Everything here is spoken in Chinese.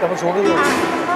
怎么说这？